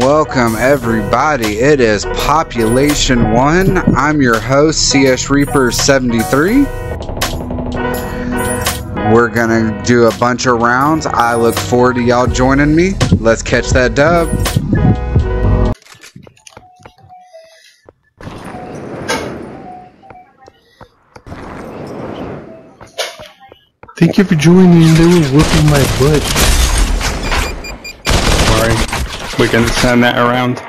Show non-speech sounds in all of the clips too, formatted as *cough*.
Welcome, everybody. It is Population 1. I'm your host, CS Reaper 73. We're gonna do a bunch of rounds. I look forward to y'all joining me. Let's catch that dub. Thank you for joining. They were whooping my butt. Alright, we're gonna turn that around.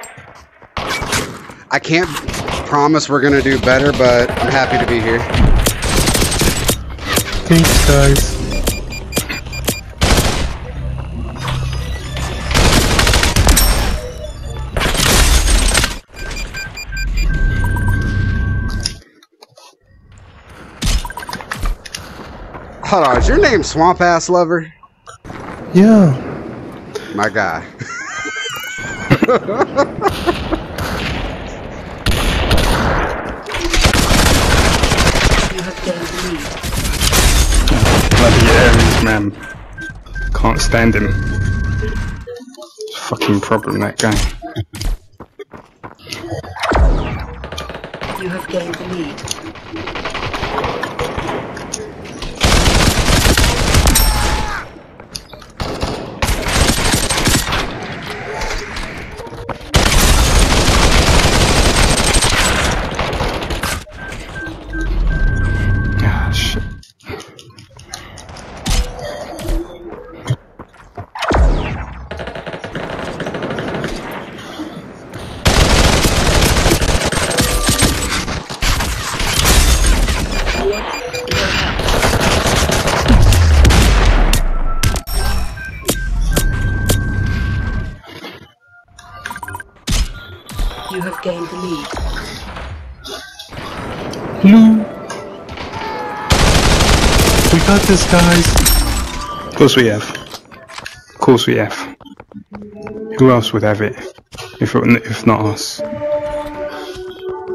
I can't promise we're gonna do better, but I'm happy to be here. Thanks, guys. Hold on, is your name Swamp Ass Lover? Yeah. My guy. *laughs* You have gained the lead. Bloody Aries, man. Can't stand him. Fucking problem, that guy. You have gained the lead. You have gained the lead. Hello. We got this, guys. Of course we have. Of course we have. Who else would have it? If, it, if not us.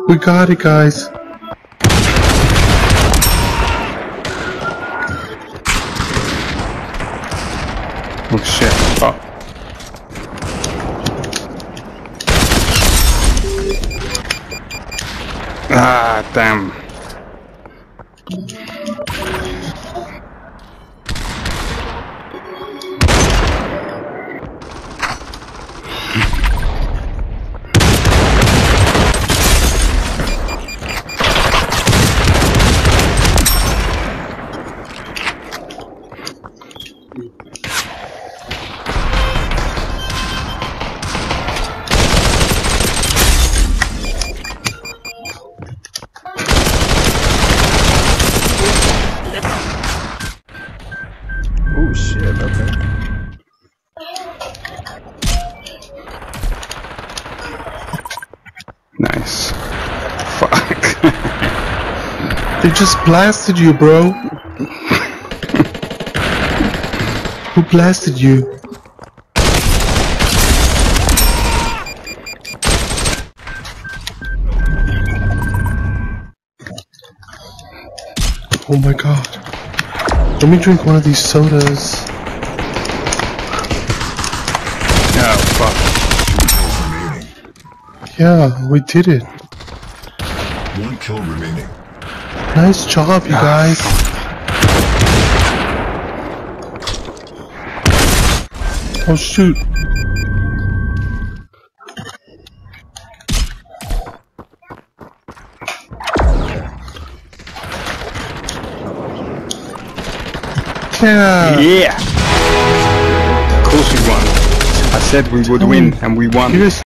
We got it, guys. Oh shit, fuck. Ah, damn. Nice. Fuck. *laughs* They just blasted you, bro. Who blasted you? Oh my god. Let me drink one of these sodas. oh, fuck. Yeah, we did it. One kill remaining. Nice job, you guys. Oh shoot. Yeah. Yeah! Of course we won. I said we would win, and we won. You guys